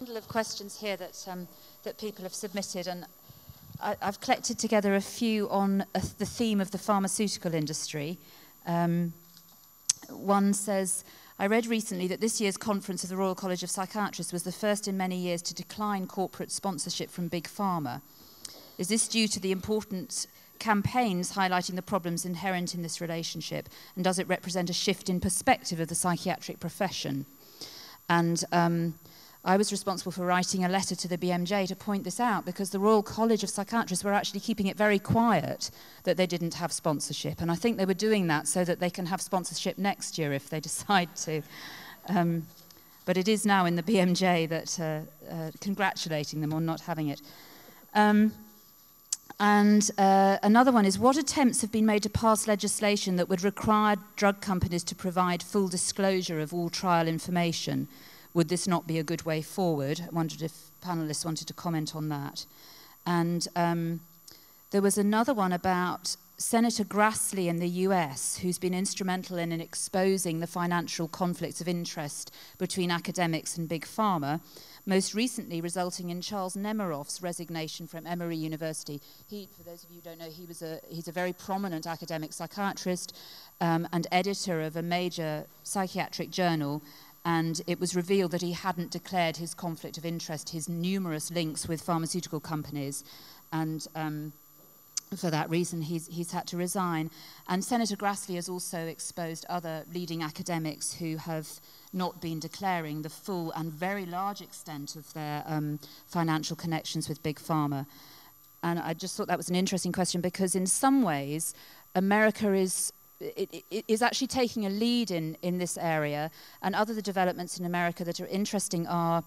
bundle of questions here that, um, that people have submitted, and I, have collected together a few on uh, the theme of the pharmaceutical industry. Um, one says, I read recently that this year's conference of the Royal College of Psychiatrists was the first in many years to decline corporate sponsorship from Big Pharma. Is this due to the important campaigns highlighting the problems inherent in this relationship? And does it represent a shift in perspective of the psychiatric profession? And um, I was responsible for writing a letter to the BMJ to point this out because the Royal College of Psychiatrists were actually keeping it very quiet that they didn't have sponsorship. And I think they were doing that so that they can have sponsorship next year if they decide to. Um, but it is now in the BMJ that uh, uh, congratulating them on not having it. Um, and uh, another one is what attempts have been made to pass legislation that would require drug companies to provide full disclosure of all trial information? Would this not be a good way forward? I wondered if panelists wanted to comment on that. And um, there was another one about Senator Grassley in the US, who's been instrumental in, in exposing the financial conflicts of interest between academics and big pharma most recently resulting in Charles Nemeroff's resignation from Emory University. He, for those of you who don't know, he was a, he's a very prominent academic psychiatrist um, and editor of a major psychiatric journal. And it was revealed that he hadn't declared his conflict of interest, his numerous links with pharmaceutical companies. And um, for that reason, he's, he's had to resign. And Senator Grassley has also exposed other leading academics who have not been declaring the full and very large extent of their um, financial connections with Big Pharma. And I just thought that was an interesting question because, in some ways, America is it, it is actually taking a lead in, in this area. And other developments in America that are interesting are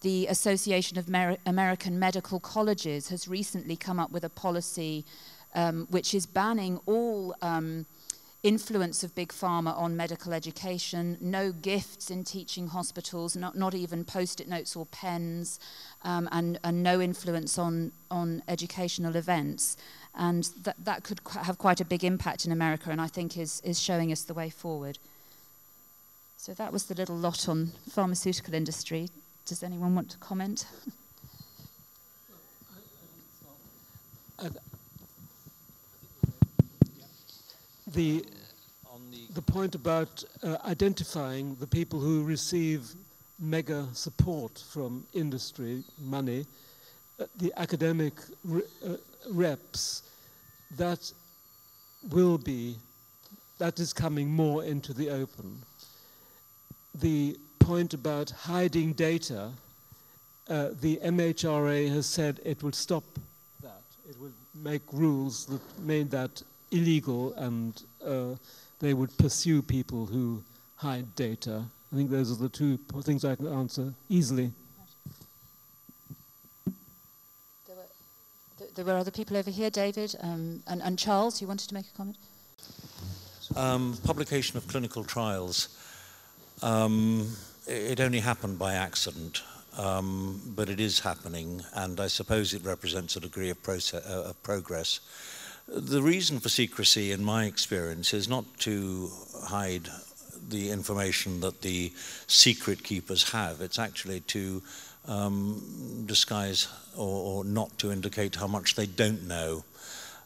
the Association of Mer American Medical Colleges has recently come up with a policy um, which is banning all um, influence of big pharma on medical education, no gifts in teaching hospitals, not, not even post-it notes or pens, um, and, and no influence on, on educational events. And that, that could qu have quite a big impact in America, and I think is, is showing us the way forward. So that was the little lot on pharmaceutical industry. Does anyone want to comment? The the point about uh, identifying the people who receive mega support from industry money, uh, the academic re uh, reps, that will be, that is coming more into the open. The point about hiding data, uh, the MHRA has said it will stop that. It will make rules that made that illegal and uh, they would pursue people who hide data. I think those are the two things I can answer easily. There were, there were other people over here, David, um, and, and, Charles, you wanted to make a comment? Um, publication of clinical trials. Um, it only happened by accident, um, but it is happening, and I suppose it represents a degree of, process, uh, of progress. The reason for secrecy, in my experience, is not to hide the information that the secret keepers have. It's actually to um, disguise or, or not to indicate how much they don't know.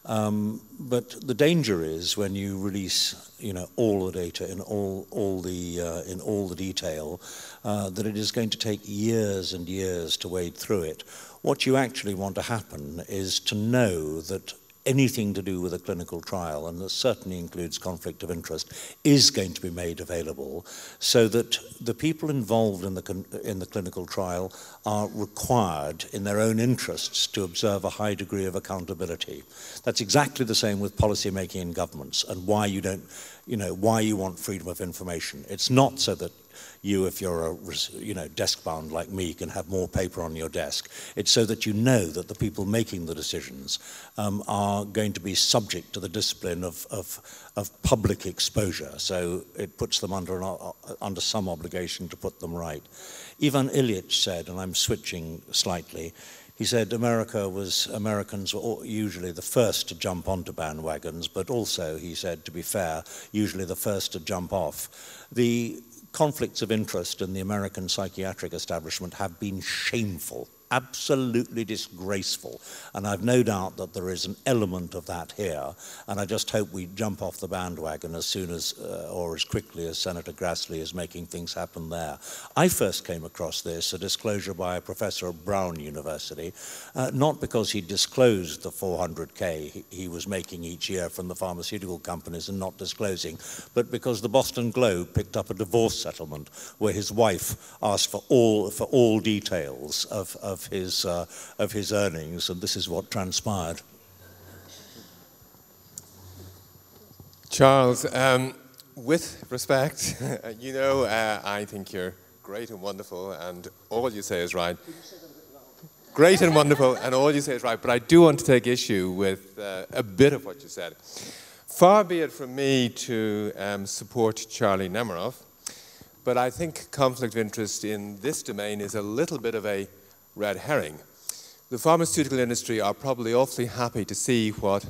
Um, but the danger is when you release, you know, all the data in all, all the, uh, in all the detail, uh, that it is going to take years and years to wade through it. What you actually want to happen is to know that anything to do with a clinical trial, and that certainly includes conflict of interest, is going to be made available so that the people involved in the, in the clinical trial are required in their own interests to observe a high degree of accountability. That's exactly the same with policy making in governments and why you don't, you know, why you want freedom of information. It's not so that you, if you're a you know desk bound like me, can have more paper on your desk. It's so that you know that the people making the decisions um, are going to be subject to the discipline of, of, of public exposure. So it puts them under an, uh, under some obligation to put them right. Ivan Ilyich said, and I'm switching slightly. He said America was Americans were usually the first to jump onto bandwagons, but also he said, to be fair, usually the first to jump off. The conflicts of interest in the American psychiatric establishment have been shameful absolutely disgraceful. And I've no doubt that there is an element of that here. And I just hope we jump off the bandwagon as soon as, uh, or as quickly as Senator Grassley is making things happen there. I first came across this, a disclosure by a professor at Brown University, uh, not because he disclosed the 400K he, he was making each year from the pharmaceutical companies and not disclosing, but because the Boston Globe picked up a divorce settlement where his wife asked for all, for all details of, of his, uh, of his earnings, and this is what transpired. Charles, um, with respect, you know, uh, I think you're great and wonderful, and all you say is right. Great and wonderful, and all you say is right, but I do want to take issue with uh, a bit of what you said. Far be it from me to um, support Charlie Nemeroff, but I think conflict of interest in this domain is a little bit of a red herring. The pharmaceutical industry are probably awfully happy to see what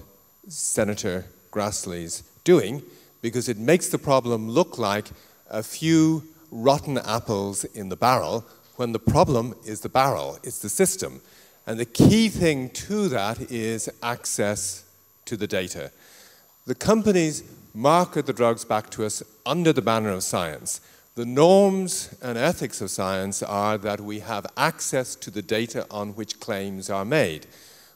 Senator Grassley's doing because it makes the problem look like a few rotten apples in the barrel when the problem is the barrel, it's the system. And the key thing to that is access to the data. The companies market the drugs back to us under the banner of science. The norms and ethics of science are that we have access to the data on which claims are made.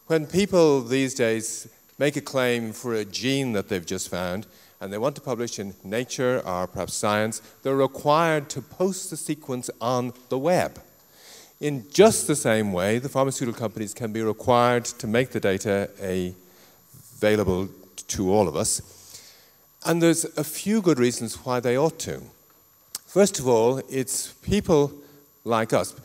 When people these days make a claim for a gene that they've just found and they want to publish in Nature or perhaps Science, they're required to post the sequence on the web. In just the same way, the pharmaceutical companies can be required to make the data available to all of us. And there's a few good reasons why they ought to. First of all, it's people like us,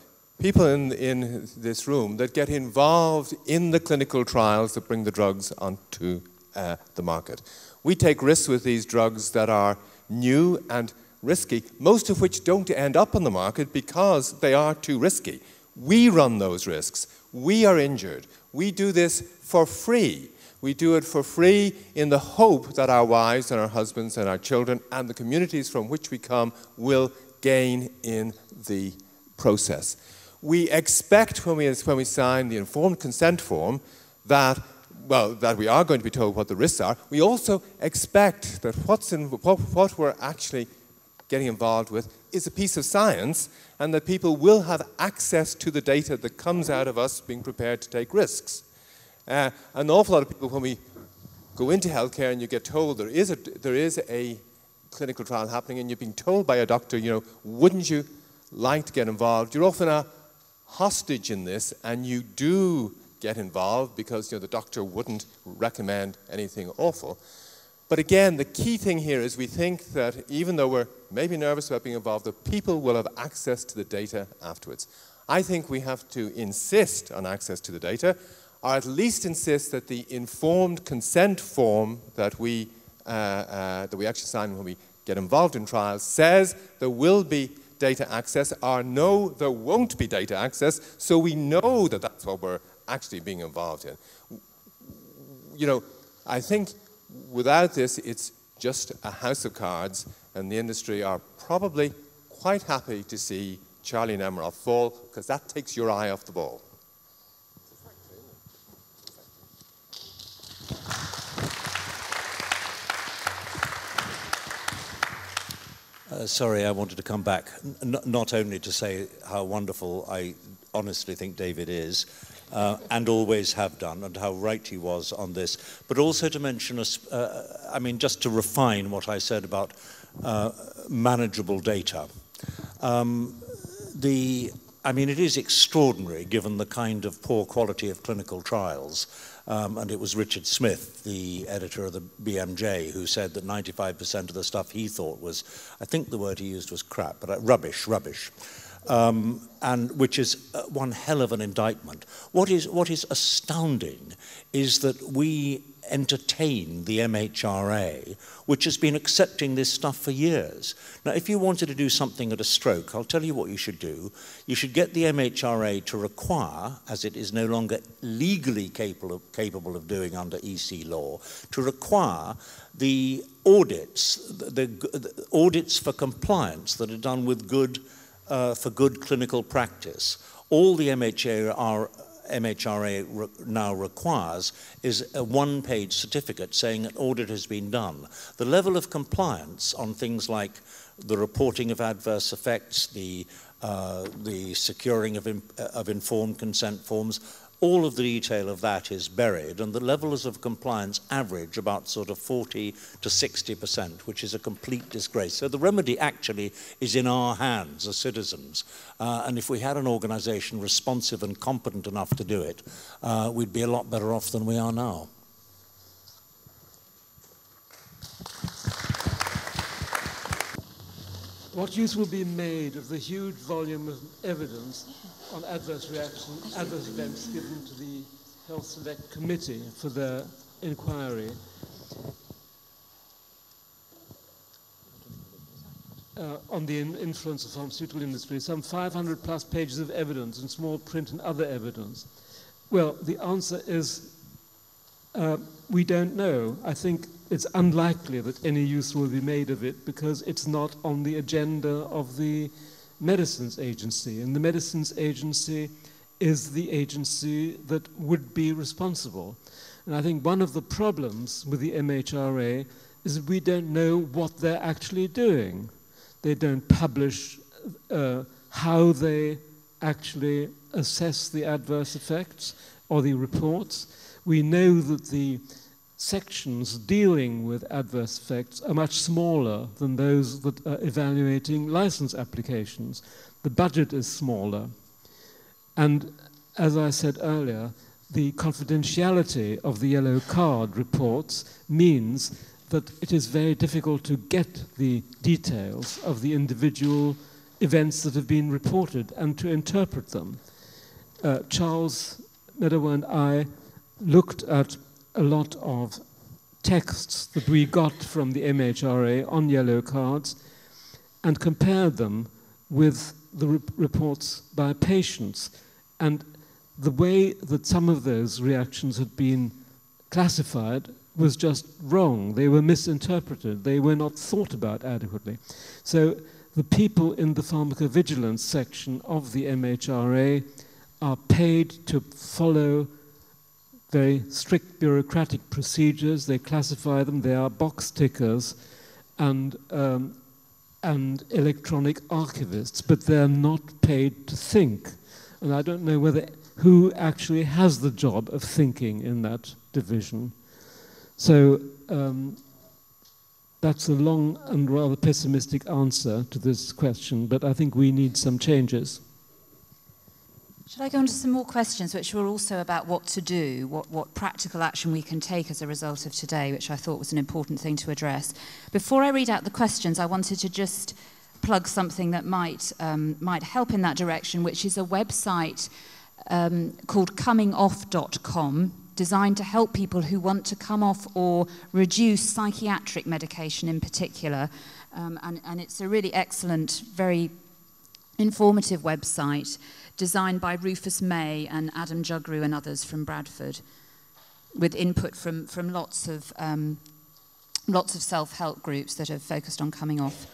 people in, in this room that get involved in the clinical trials that bring the drugs onto uh, the market. We take risks with these drugs that are new and risky, most of which don't end up on the market because they are too risky. We run those risks. We are injured. We do this for free. We do it for free in the hope that our wives and our husbands and our children and the communities from which we come will gain in the process. We expect when we, when we sign the informed consent form that, well, that we are going to be told what the risks are. We also expect that what's in, what, what we're actually getting involved with is a piece of science and that people will have access to the data that comes out of us being prepared to take risks. Uh, an awful lot of people, when we go into healthcare and you get told there is a, there is a clinical trial happening and you're being told by a doctor, you know, wouldn't you like to get involved? You're often a hostage in this and you do get involved because you know, the doctor wouldn't recommend anything awful. But again, the key thing here is we think that even though we're maybe nervous about being involved, the people will have access to the data afterwards. I think we have to insist on access to the data or at least insist that the informed consent form that we, uh, uh, that we actually sign when we get involved in trials says there will be data access or no, there won't be data access, so we know that that's what we're actually being involved in. You know, I think without this, it's just a house of cards, and the industry are probably quite happy to see Charlie Nemeroff fall because that takes your eye off the ball. Uh, sorry, I wanted to come back, N not only to say how wonderful I honestly think David is, uh, and always have done, and how right he was on this, but also to mention, a, uh, I mean, just to refine what I said about uh, manageable data. Um, the, I mean, it is extraordinary given the kind of poor quality of clinical trials Um, and it was Richard Smith, the editor of the BMJ, who said that 95% of the stuff he thought was, I think the word he used was crap, but uh, rubbish, rubbish. Um, and which is uh, one hell of an indictment. What is, what is astounding is that we entertain the MHRA, which has been accepting this stuff for years. Now, if you wanted to do something at a stroke, I'll tell you what you should do. You should get the MHRA to require, as it is no longer legally capable of, capable of doing under EC law, to require the audits, the, the, audits for compliance that are done with good, uh, for good clinical practice. All the MHRA MHRA re now requires is a one-page certificate saying an audit has been done. The level of compliance on things like the reporting of adverse effects, the, uh, the securing of, in of informed consent forms, all of the detail of that is buried, and the levels of compliance average about sort of 40 to 60%, which is a complete disgrace. So the remedy actually is in our hands as citizens. Uh, and if we had an organization responsive and competent enough to do it, uh, we'd be a lot better off than we are now. What use will be made of the huge volume of evidence on adverse reaction, adverse events given to the Health Select Committee for their inquiry? Uh, on the in influence of pharmaceutical industry, some 500 plus pages of evidence in small print and other evidence. Well, the answer is uh, we don't know. I think it's unlikely that any use will be made of it because it's not on the agenda of the Medicines Agency. And the Medicines Agency is the agency that would be responsible. And I think one of the problems with the MHRA is we don't know what they're actually doing. They don't publish uh, how they actually assess the adverse effects or the reports. We know that the sections dealing with adverse effects are much smaller than those that are evaluating license applications. The budget is smaller. And as I said earlier, the confidentiality of the yellow card reports means that it is very difficult to get the details of the individual events that have been reported and to interpret them. Uh, Charles Medawar and I looked at a lot of texts that we got from the MHRA on yellow cards and compared them with the re reports by patients. And the way that some of those reactions had been classified was just wrong. They were misinterpreted. They were not thought about adequately. So the people in the pharmacovigilance section of the MHRA are paid to follow very strict bureaucratic procedures. They classify them. They are box tickers and, um, and electronic archivists, but they're not paid to think. And I don't know whether who actually has the job of thinking in that division. So um, that's a long and rather pessimistic answer to this question, but I think we need some changes. Should I go on to some more questions, which were also about what to do, what, what practical action we can take as a result of today, which I thought was an important thing to address. Before I read out the questions, I wanted to just plug something that might, um, might help in that direction, which is a website um, called comingoff.com, designed to help people who want to come off or reduce psychiatric medication in particular. Um, and, and it's a really excellent, very informative website. Designed by Rufus May and Adam Jugru and others from Bradford, with input from, from lots of, um, lots of self-help groups that have focused on coming off.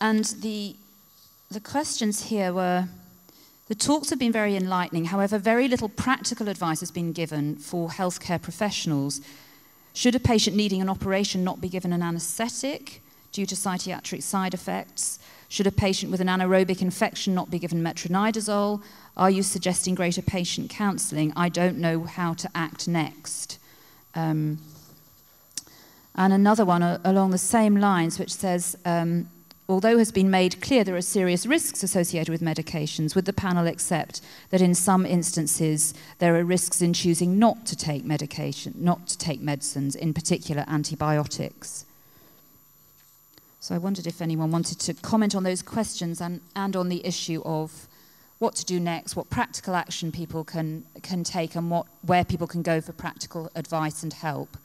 And the, the questions here were, the talks have been very enlightening. However, very little practical advice has been given for healthcare professionals. Should a patient needing an operation not be given an anesthetic due to psychiatric side effects? Should a patient with an anaerobic infection not be given metronidazole? Are you suggesting greater patient counselling? I don't know how to act next. Um, and another one uh, along the same lines, which says, um, although has been made clear there are serious risks associated with medications, would the panel accept that in some instances there are risks in choosing not to take medication, not to take medicines, in particular antibiotics? So I wondered if anyone wanted to comment on those questions and, and on the issue of what to do next, what practical action people can, can take, and what, where people can go for practical advice and help.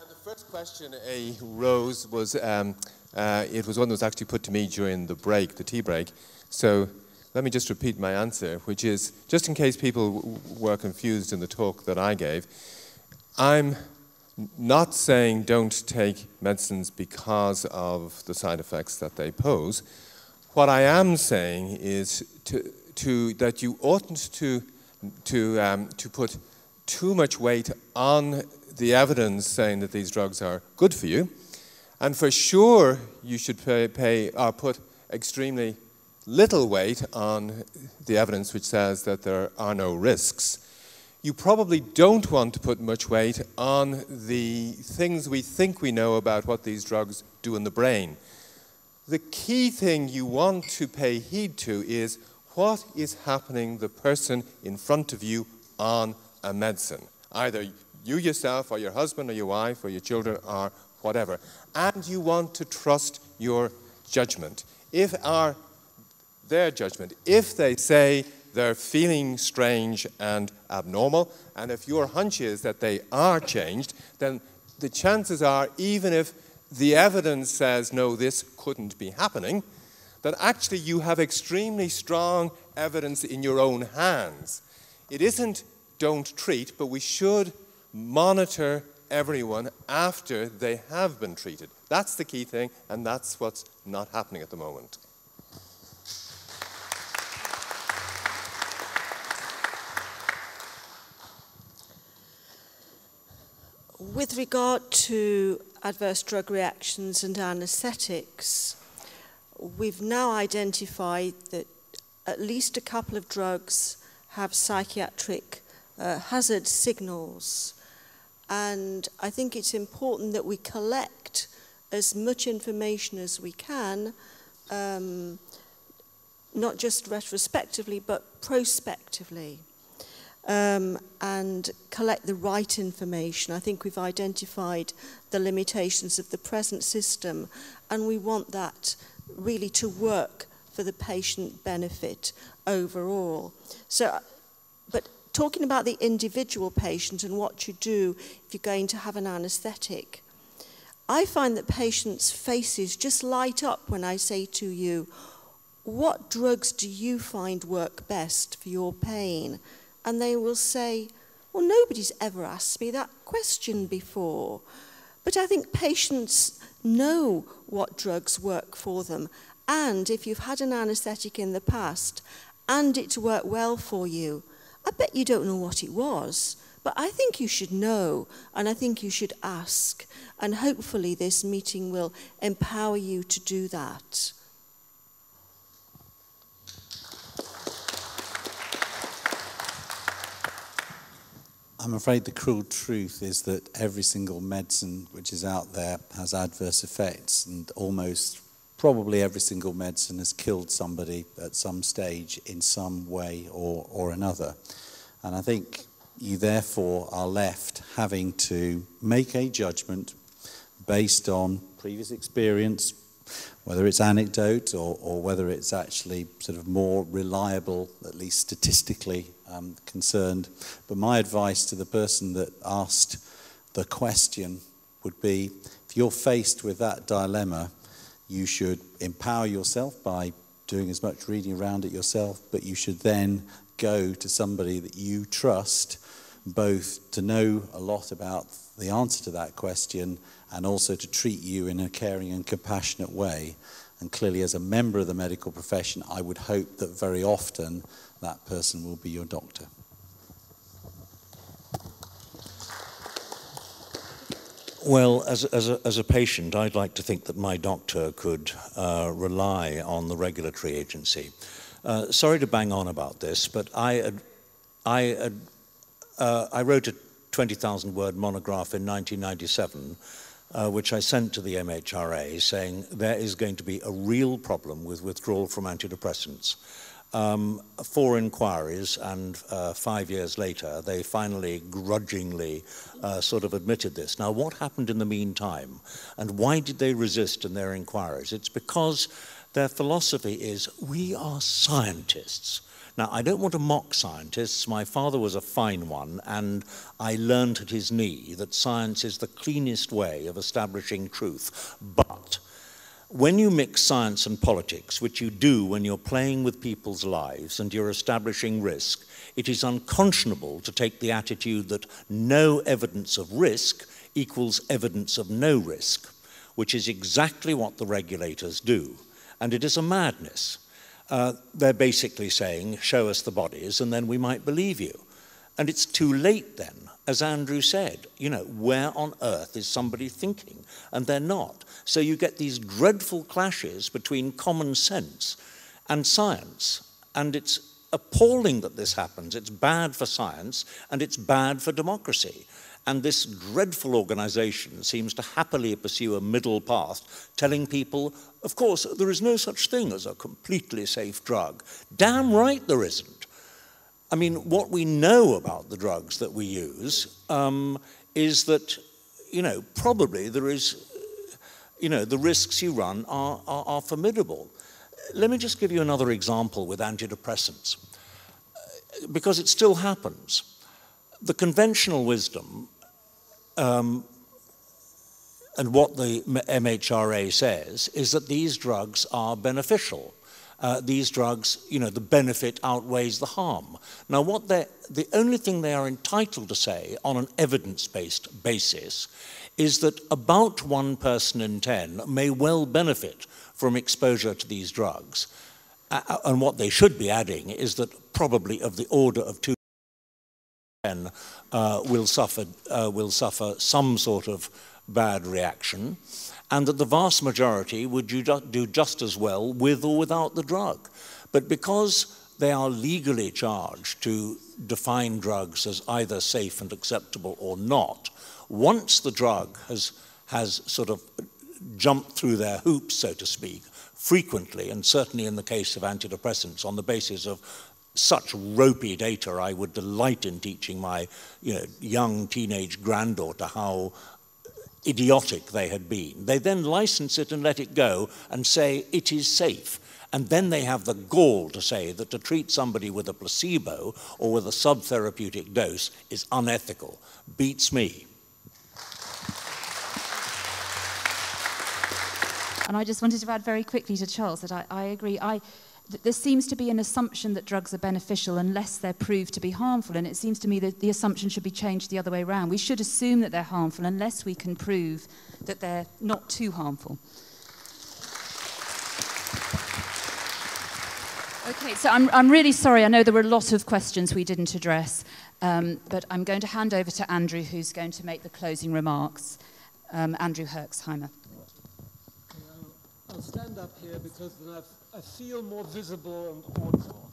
And the first question a rose was um, uh, it was one that was actually put to me during the break, the tea break. So let me just repeat my answer, which is just in case people were confused in the talk that I gave, I'm not saying don't take medicines because of the side effects that they pose. What I am saying is to, to, that you oughtn't to, to, um, to put too much weight on the evidence saying that these drugs are good for you. And for sure, you should pay, pay or put extremely little weight on the evidence which says that there are no risks you probably don't want to put much weight on the things we think we know about what these drugs do in the brain. The key thing you want to pay heed to is what is happening the person in front of you on a medicine. Either you yourself or your husband or your wife or your children or whatever. And you want to trust your judgment. If our their judgment, if they say they're feeling strange and abnormal. And if your hunch is that they are changed, then the chances are, even if the evidence says, no, this couldn't be happening, that actually you have extremely strong evidence in your own hands. It isn't don't treat, but we should monitor everyone after they have been treated. That's the key thing, and that's what's not happening at the moment. With regard to adverse drug reactions and anaesthetics, we've now identified that at least a couple of drugs have psychiatric uh, hazard signals. And I think it's important that we collect as much information as we can, um, not just retrospectively, but prospectively um, and collect the right information. I think we've identified the limitations of the present system and we want that really to work for the patient benefit overall. So, uh, but talking about the individual patient and what you do if you're going to have an anaesthetic, I find that patients' faces just light up when I say to you, what drugs do you find work best for your pain? and they will say, well, nobody's ever asked me that question before. But I think patients know what drugs work for them. And if you've had an anaesthetic in the past and it's worked well for you, I bet you don't know what it was. But I think you should know and I think you should ask. And hopefully, this meeting will empower you to do that. I'm afraid the cruel truth is that every single medicine which is out there has adverse effects, and almost probably every single medicine has killed somebody at some stage in some way or, or another. And I think you therefore are left having to make a judgment based on previous experience, whether it's anecdote or, or whether it's actually sort of more reliable, at least statistically, um, concerned. But my advice to the person that asked the question would be if you're faced with that dilemma, you should empower yourself by doing as much reading around it yourself, but you should then go to somebody that you trust, both to know a lot about the answer to that question and also to treat you in a caring and compassionate way. And clearly, as a member of the medical profession, I would hope that very often that person will be your doctor. Well, as, as, a, as a patient, I'd like to think that my doctor could uh, rely on the regulatory agency. Uh, sorry to bang on about this, but I, I, uh, I wrote a 20,000 word monograph in 1997, uh, which I sent to the MHRA saying there is going to be a real problem with withdrawal from antidepressants. Um, four inquiries, and uh, five years later, they finally grudgingly uh, sort of admitted this. Now, what happened in the meantime, and why did they resist in their inquiries? It's because their philosophy is we are scientists. Now, I don't want to mock scientists. My father was a fine one, and I learned at his knee that science is the cleanest way of establishing truth. But when you mix science and politics, which you do when you're playing with people's lives and you're establishing risk, it is unconscionable to take the attitude that no evidence of risk equals evidence of no risk, which is exactly what the regulators do. And it is a madness. Uh, they're basically saying, show us the bodies and then we might believe you. And it's too late then, as Andrew said. You know, where on earth is somebody thinking? And they're not. So you get these dreadful clashes between common sense and science. And it's appalling that this happens. It's bad for science and it's bad for democracy. And this dreadful organization seems to happily pursue a middle path, telling people, of course, there is no such thing as a completely safe drug. Damn right there isn't. I mean, what we know about the drugs that we use um, is that, you know, probably there is, you know, the risks you run are, are, are formidable. Let me just give you another example with antidepressants, because it still happens. The conventional wisdom um, and what the MHRA says is that these drugs are beneficial. uh, these drugs, you know, the benefit outweighs the harm. Now, what the only thing they are entitled to say on an evidence-based basis is that about one person in 10 may well benefit from exposure to these drugs. Uh, and what they should be adding is that probably of the order of two men uh, will, suffer, uh, will suffer some sort of bad reaction. Uh, and that the vast majority would do just as well with or without the drug. But because they are legally charged to define drugs as either safe and acceptable or not, once the drug has, has sort of jumped through their hoops, so to speak, frequently, and certainly in the case of antidepressants, on the basis of such ropey data, I would delight in teaching my you know, young teenage granddaughter how idiotic they had been. They then license it and let it go and say it is safe. And then they have the gall to say that to treat somebody with a placebo or with a subtherapeutic dose is unethical. Beats me. And I just wanted to add very quickly to Charles that I, I agree. I, there seems to be an assumption that drugs are beneficial unless they're proved to be harmful. And it seems to me that the assumption should be changed the other way around. We should assume that they're harmful unless we can prove that they're not too harmful. Okay, so I'm, I'm really sorry. I know there were a lot of questions we didn't address, um, but I'm going to hand over to Andrew, who's going to make the closing remarks. Um, Andrew Herxheimer. Stand up here because then I've I feel more visible and audible.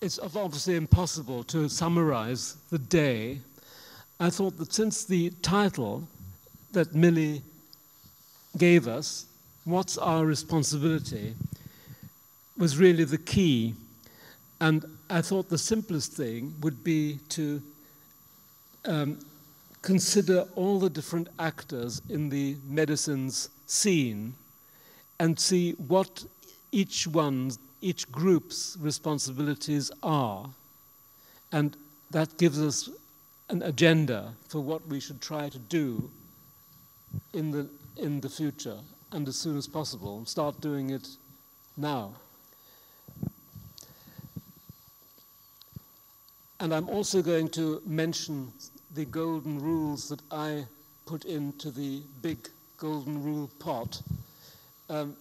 It's obviously impossible to summarize the day. I thought that since the title that Millie gave us, What's Our Responsibility, was really the key. And I thought the simplest thing would be to um, consider all the different actors in the medicines scene and see what each one's, each group's responsibilities are. And that gives us an agenda for what we should try to do in the, in the future and as soon as possible. Start doing it now. And I'm also going to mention the golden rules that I put into the big golden rule pot. Um,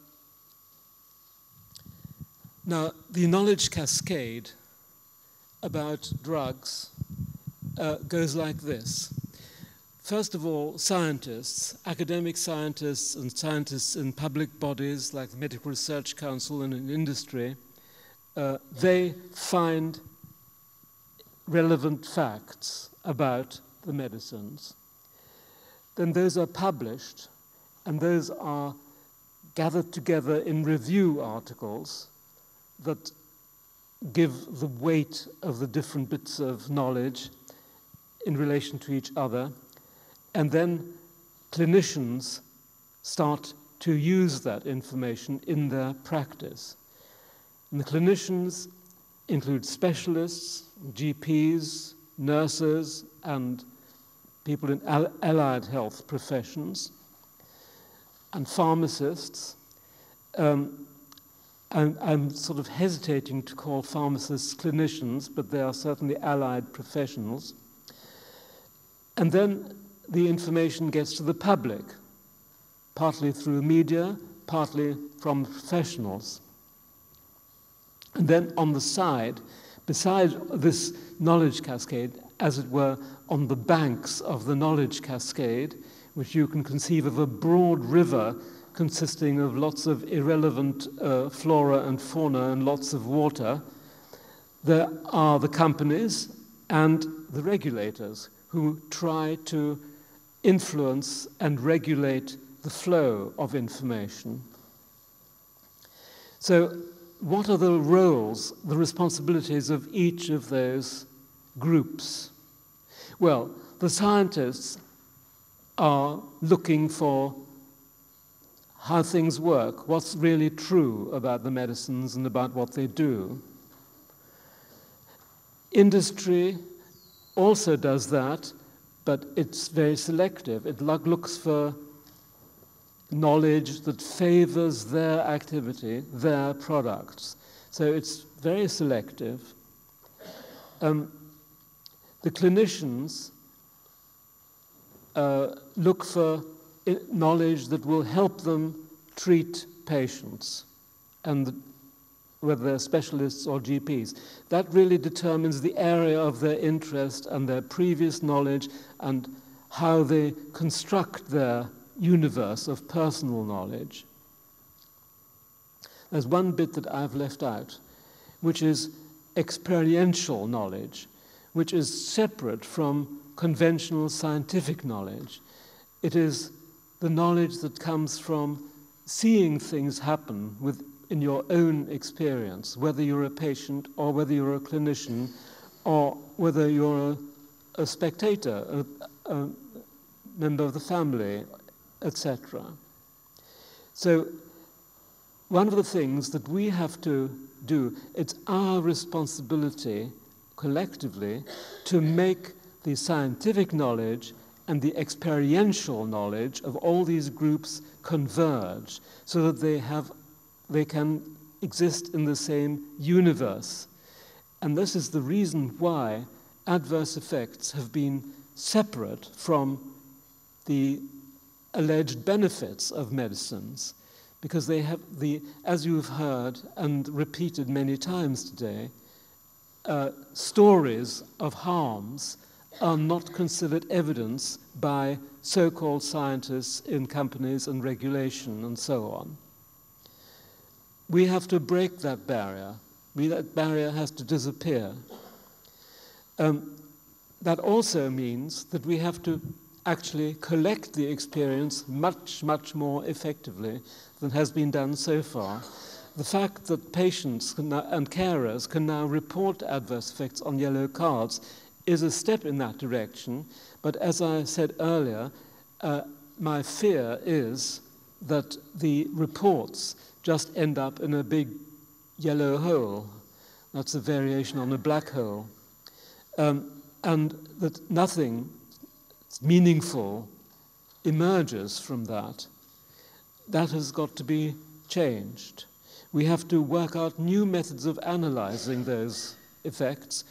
now, the knowledge cascade about drugs uh, goes like this. First of all, scientists, academic scientists and scientists in public bodies like the Medical Research Council and in industry, uh, they find relevant facts about the medicines. then those are published, and those are gathered together in review articles that give the weight of the different bits of knowledge in relation to each other. And then clinicians start to use that information in their practice. And the clinicians include specialists, GPs, nurses, and people in allied health professions, and pharmacists. Um, I'm, I'm sort of hesitating to call pharmacists clinicians, but they are certainly allied professionals. And then the information gets to the public, partly through media, partly from professionals. And then on the side, beside this knowledge cascade, as it were, on the banks of the knowledge cascade, which you can conceive of a broad river consisting of lots of irrelevant uh, flora and fauna and lots of water, there are the companies and the regulators who try to influence and regulate the flow of information. So, what are the roles, the responsibilities of each of those groups? Well, the scientists are looking for how things work, what's really true about the medicines and about what they do. Industry also does that, but it's very selective. It looks for knowledge that favors their activity, their products. So it's very selective. Um, the clinicians uh, look for knowledge that will help them treat patients, and whether they're specialists or GPs. That really determines the area of their interest and their previous knowledge and how they construct their universe of personal knowledge. There's one bit that I've left out, which is experiential knowledge, which is separate from conventional scientific knowledge. It is the knowledge that comes from seeing things happen with, in your own experience, whether you're a patient or whether you're a clinician or whether you're a, a spectator, a, a member of the family, etc. So, one of the things that we have to do, it's our responsibility collectively to make the scientific knowledge and the experiential knowledge of all these groups converge so that they, have, they can exist in the same universe. And this is the reason why adverse effects have been separate from the alleged benefits of medicines because they have the, as you've heard and repeated many times today, uh, stories of harms are not considered evidence by so called scientists in companies and regulation and so on. We have to break that barrier. We, that barrier has to disappear. Um, that also means that we have to actually collect the experience much, much more effectively than has been done so far. The fact that patients now, and carers can now report adverse effects on yellow cards is a step in that direction. But as I said earlier, uh, my fear is that the reports just end up in a big yellow hole. That's a variation on a black hole. Um, and that nothing meaningful emerges from that. That has got to be changed. We have to work out new methods of analyzing those effects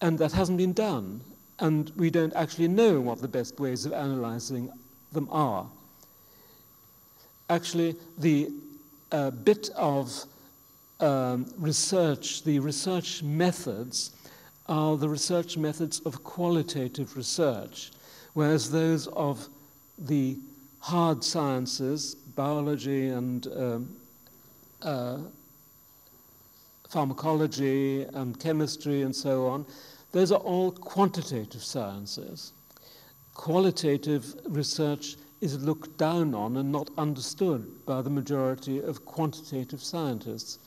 and that hasn't been done. And we don't actually know what the best ways of analyzing them are. Actually, the uh, bit of um, research, the research methods, are the research methods of qualitative research, whereas those of the hard sciences, biology and um, uh, pharmacology and chemistry and so on, those are all quantitative sciences. qualitative research is looked down on and not understood by the majority of quantitative scientists.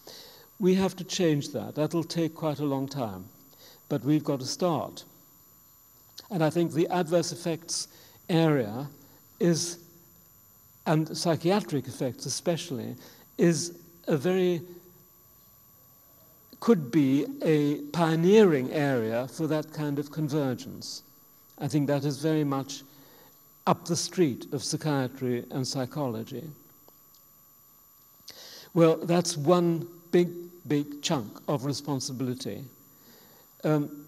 We have to change that. That'll take quite a long time, but we've got to start. And I think the adverse effects area is, and psychiatric effects especially, is a very could be a pioneering area for that kind of convergence. I think that is very much up the street of psychiatry and psychology. Well, that's one big, big chunk of responsibility. Um,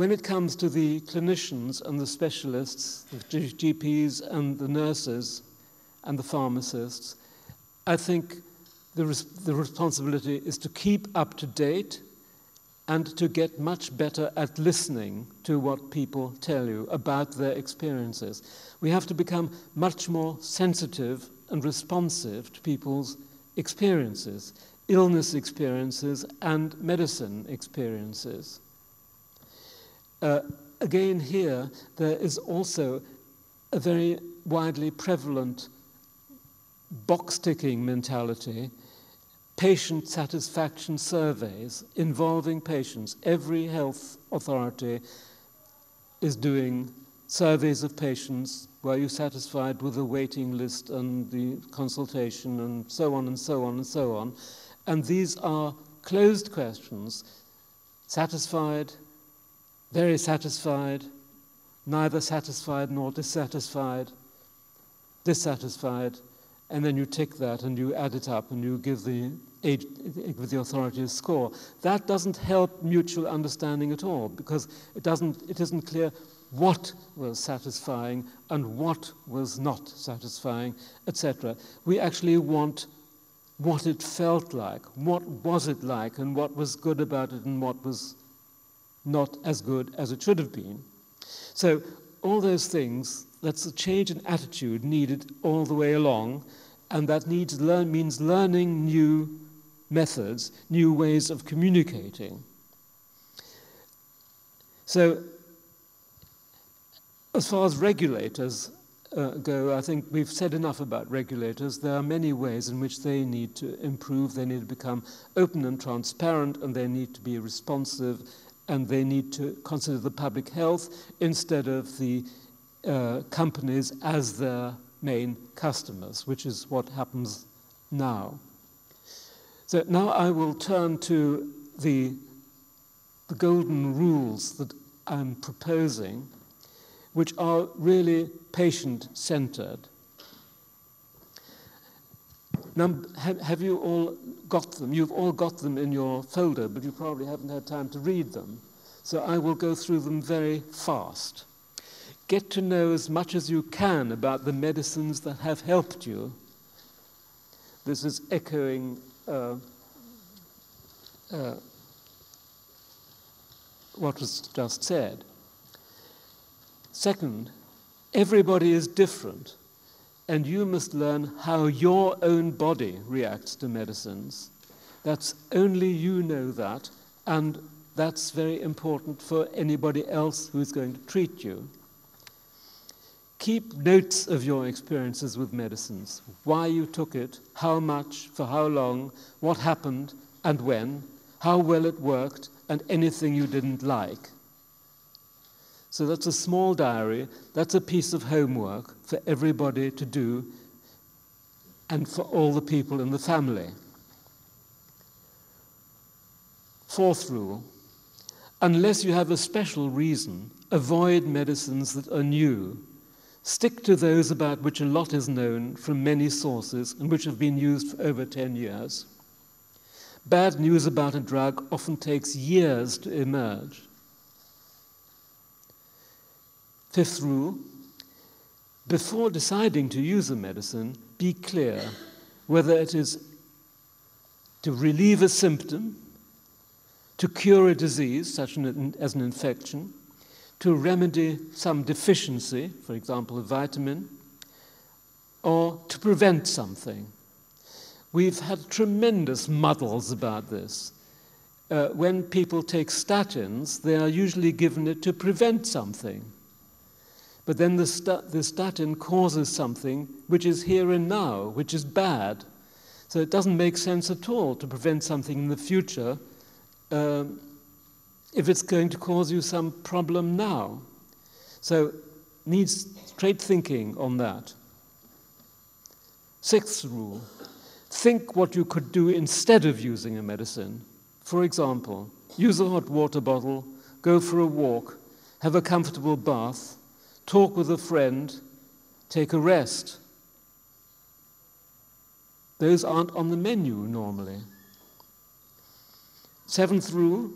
when it comes to the clinicians and the specialists, the GPs and the nurses and the pharmacists, I think the, res the responsibility is to keep up to date and to get much better at listening to what people tell you about their experiences. We have to become much more sensitive and responsive to people's experiences, illness experiences and medicine experiences. Uh, again, here, there is also a very widely prevalent box ticking mentality, patient satisfaction surveys involving patients. Every health authority is doing surveys of patients. Were you satisfied with the waiting list and the consultation and so on and so on and so on? And these are closed questions. Satisfied, very satisfied, neither satisfied nor dissatisfied, dissatisfied, and then you tick that and you add it up and you give the, give the authority a score. That doesn't help mutual understanding at all because it, doesn't, it isn't clear what was satisfying and what was not satisfying, etc. We actually want what it felt like, what was it like, and what was good about it and what was not as good as it should have been. So all those things, that's a change in attitude needed all the way along, and that needs learn, means learning new methods, new ways of communicating. So, as far as regulators uh, go, I think we've said enough about regulators. There are many ways in which they need to improve, they need to become open and transparent, and they need to be responsive and they need to consider the public health instead of the uh, companies as their main customers, which is what happens now. So now I will turn to the, the golden rules that I'm proposing, which are really patient centered. Now, have, have you all got them? You've all got them in your folder, but you probably haven't had time to read them. So I will go through them very fast. Get to know as much as you can about the medicines that have helped you. This is echoing uh, uh, what was just said. Second, everybody is different and you must learn how your own body reacts to medicines. That's only you know that, and that's very important for anybody else who's going to treat you. Keep notes of your experiences with medicines, why you took it, how much, for how long, what happened, and when, how well it worked, and anything you didn't like. So that's a small diary, that's a piece of homework for everybody to do and for all the people in the family. Fourth rule unless you have a special reason, avoid medicines that are new. Stick to those about which a lot is known from many sources and which have been used for over 10 years. Bad news about a drug often takes years to emerge. Fifth rule before deciding to use a medicine, be clear whether it is to relieve a symptom, to cure a disease, such an, as an infection, to remedy some deficiency, for example, a vitamin, or to prevent something. We've had tremendous muddles about this. uh, when people take statins, they are usually given it to prevent something. But then the, sta the statin causes something which is here and now, which is bad. So it doesn't make sense at all to prevent something in the future um, if it's going to cause you some problem now. So needs straight thinking on that. Sixth rule think what you could do instead of using a medicine. For example, use a hot water bottle, go for a walk, have a comfortable bath, talk with a friend, take a rest. Those aren't on the menu normally. Seventh rule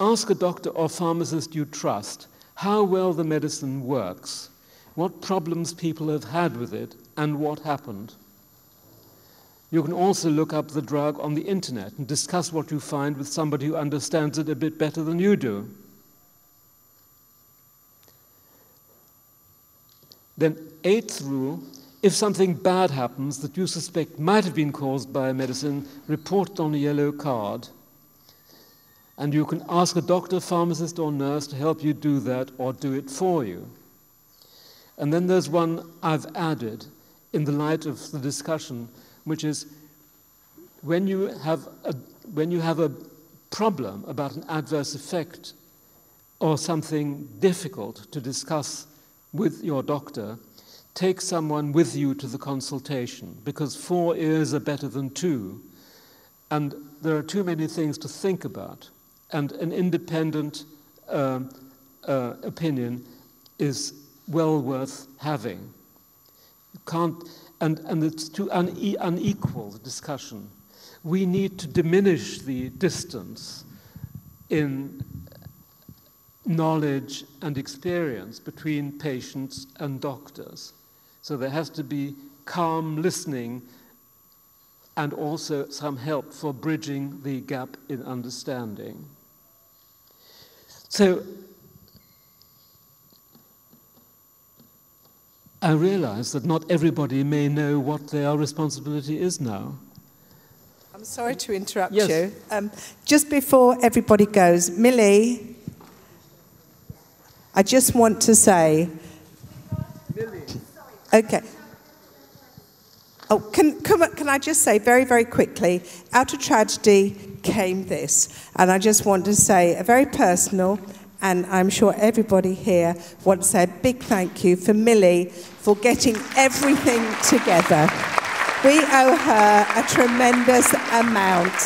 ask a doctor or pharmacist you trust how well the medicine works, what problems people have had with it, and what happened. You can also look up the drug on the internet and discuss what you find with somebody who understands it a bit better than you do. Then, eighth rule if something bad happens that you suspect might have been caused by a medicine, report it on a yellow card. And you can ask a doctor, pharmacist, or nurse to help you do that or do it for you. And then there's one I've added in the light of the discussion, which is when you have a, when you have a problem about an adverse effect or something difficult to discuss with your doctor, take someone with you to the consultation because four ears are better than two. And there are too many things to think about. And an independent uh, uh, opinion is well worth having. You can't, and, and it's too une unequal, the discussion. We need to diminish the distance in knowledge and experience between patients and doctors. So there has to be calm listening and also some help for bridging the gap in understanding. So I realize that not everybody may know what their responsibility is now. I'm sorry to interrupt yes. you. Um, just before everybody goes, Millie, I just want to say. Okay. Oh, can, can, can I just say very, very quickly, out of tragedy came this. And I just want to say a very personal, and I'm sure everybody here wants to say a big thank you for Millie for getting everything together. We owe her a tremendous amount.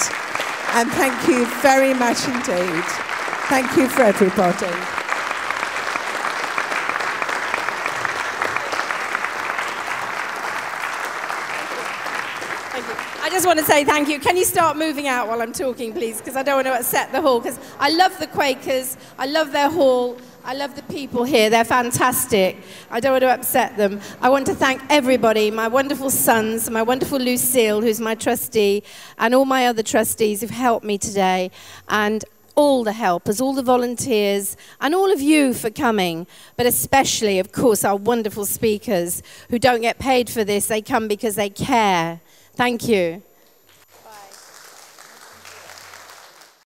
And thank you very much indeed. Thank you for everybody. Just want to say thank you. Can you start moving out while I'm talking, please? Because I don't want to upset the hall. Because I love the Quakers, I love their hall, I love the people here. They're fantastic. I don't want to upset them. I want to thank everybody, my wonderful sons, my wonderful Lucille, who's my trustee, and all my other trustees who've helped me today, and all the helpers, all the volunteers, and all of you for coming, but especially, of course, our wonderful speakers who don't get paid for this. They come because they care. Thank you.